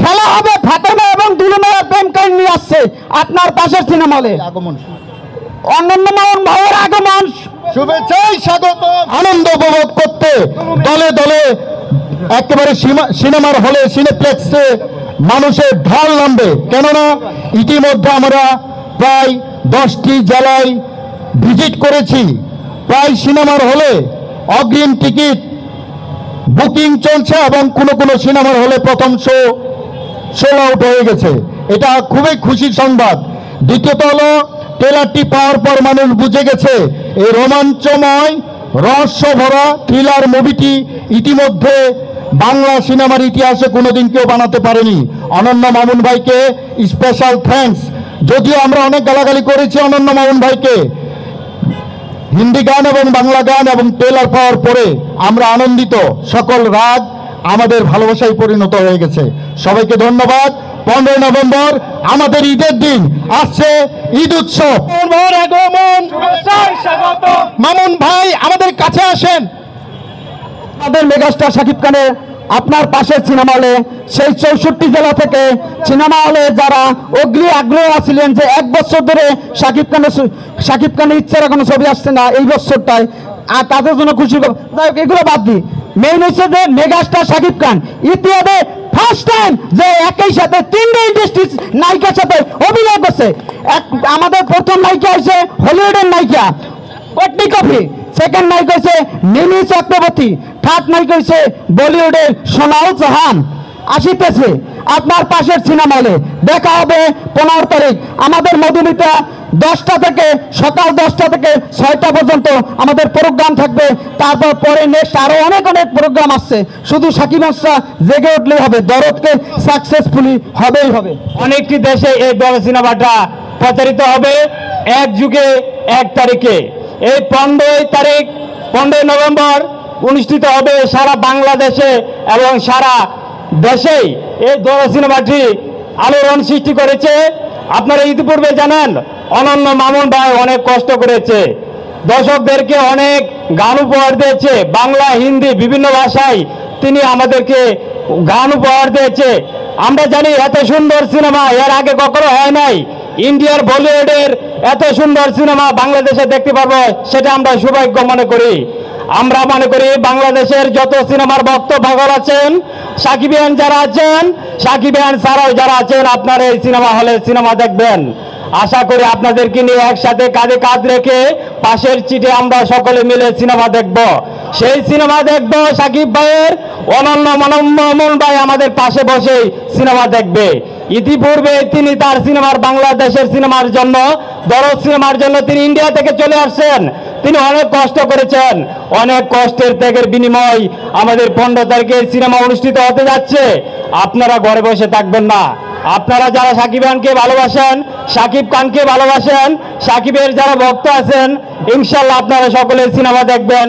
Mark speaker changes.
Speaker 1: খেলা হবে ফাতেমা এবং দুলুমের প্রেম কাহিনী নিয়ে আসছে আপনার পাশের সিনেমা হলে
Speaker 2: আগমন।
Speaker 1: অন্যান্য মামন ভাইয়ের আগমন।
Speaker 2: শুভেচ্ছাই স্বাগত। আনন্দ উপভোগ করতে দলে দলে একেবারে সিনেমার হলে সিনেপ্লেক্সে মানুষের ঢাল নামবে। কেননা ইতিমধ্যে আমরা প্রায় দশটি জেলায় ভিজিট করেছি। প্রায় সিনেমার হলে অগ্রিম টিকিট বুকিং চলছে এবং কোনো কোনো সিনেমার হলে প্রথম শো সোল আউট হয়ে গেছে। এটা খুবই খুশির সংবাদ। দ্বিতীয়ত হলো ট্রেলারটি পাওয়ার পর মানুষ বুঝে গেছে, এই রোমাঞ্চময় রহস্য ভরা থ্রিলার মুভিটি ইতিমধ্যে বাংলা সিনেমার ইতিহাসে কোনোদিন কেউ বানাতে পারেনি। অনন্য মামুন ভাইকে স্পেশাল থ্যাঙ্কস যদিও আমরা অনেক গালাগালি করেছি অনন্য মামুন ভাইকে। হিন্দি গান এবং বাংলা গান এবং ট্রেলার পাওয়ার পরে আমরা আনন্দিত। সকল রাগ আমাদের ভালোবাসায় পরিণত হয়ে গেছে। সবাইকে ধন্যবাদ। পনেরোই নভেম্বর আমাদের ঈদের দিন। আসছে ঈদ উৎসব। আগমন। মামুন ভাই আমাদের কাছে আসেন।
Speaker 1: আমাদের মেগাস্টার শাকিব খানের আপনার পাশের সিনেমা হলে, সেই চৌষট্টি জেলা থেকে সিনেমা হলে যারা অগ্নি আগ্রহ আছিলেন যে এক বছর ধরে শাকিব খানের শাকিব খানের ইচ্ছার কোনো ছবি আসছে না এই বছরটায়, আর তাদের জন্য খুশি এগুলো বাদ দিই। মেইন হচ্ছে যে মেগাস্টার শাকিব খান। ইতিহাসে ফার্স্ট টাইম যে একই সাথে তিনটে ইন্ডাস্ট্রি নায়িকার সাথে অভিনয় করছে। এক আমাদের প্রথম নায়িকা হচ্ছে হলিউডের নায়িকা। পটনি কফি। সেকেন্ড নায়িকা হচ্ছে মিমি চক্রবর্তী। থার্ড নায়িকা হচ্ছে বলিউডের সোনাল জাহান। আসিতেছে আপনার পাশের সিনেমা হলে। দেখা হবে পনেরো তারিখ। আমাদের মধুমিতা দশটা থেকে সকাল দশটা থেকে ছয়টা পর্যন্ত আমাদের প্রোগ্রাম থাকবে। তারপর পরে নেক্সট আরও অনেক অনেক প্রোগ্রাম আসছে। শুধু সাকিব আসা জেগে উঠলেই হবে। দরদকে সাকসেসফুলি হবেই হবে।
Speaker 3: অনেকটি দেশে এই বড় সিনেমাটা প্রচারিত হবে এক যুগে, এক তারিখে। এই পনেরোই তারিখ, পনেরোই নভেম্বর অনুষ্ঠিত হবে সারা বাংলাদেশে এবং সারা দেশেই এই বড় সিনেমাটি আলোড়ন সৃষ্টি করেছে। আপনারা ইতিপূর্বে জানেন, অনন্য মামুন ভাই অনেক কষ্ট করেছে। দর্শকদেরকে অনেক গান উপহার দিয়েছে, বাংলা, হিন্দি, বিভিন্ন ভাষায় তিনি আমাদেরকে গান উপহার দিয়েছে। আমরা জানি এত সুন্দর সিনেমা, এর আগে কখনো হয় নাই। ইন্ডিয়ার বলিউডের এত সুন্দর সিনেমা বাংলাদেশে দেখতে পারব, সেটা আমরা সৌভাগ্য মনে করি। আমরা মনে করি বাংলাদেশের যত সিনেমার ভক্ত পাগল আছেন সাকিবিয়ান যারা আছেন সাকিবিয়ান ছাড়াও যারা আছেন, আপনার এই সিনেমা হলে সিনেমা দেখবেন। আশা করি আপনাদেরকে নিয়ে একসাথে কাঁধে কাঁধ রেখে পাশের চিঠে আমরা সকলে মিলে সিনেমা দেখব। সেই সিনেমা দেখব সাকিব ভাইয়ের অনন্য মনমোহন ভাই আমাদের পাশে বসে সিনেমা দেখবে। ইতিপূর্বে তিনি তার সিনেমার বাংলাদেশের সিনেমার জন্য, দরদ সিনেমার জন্য তিনি ইন্ডিয়া থেকে চলে আসছেন। তিনি অনেক কষ্ট করেছেন। অনেক কষ্টের ত্যাগের বিনিময় আমাদের পনেরো তারিখে সিনেমা অনুষ্ঠিত হতে যাচ্ছে। আপনারা ঘরে বসে থাকবেন না। আপনারা যারা সাকিব খানকে ভালোবাসেন, সাকিব খানকে ভালোবাসেন, সাকিবের যারা ভক্ত আছেন, ইনশাল্লাহ আপনারা সকলে সিনেমা দেখবেন।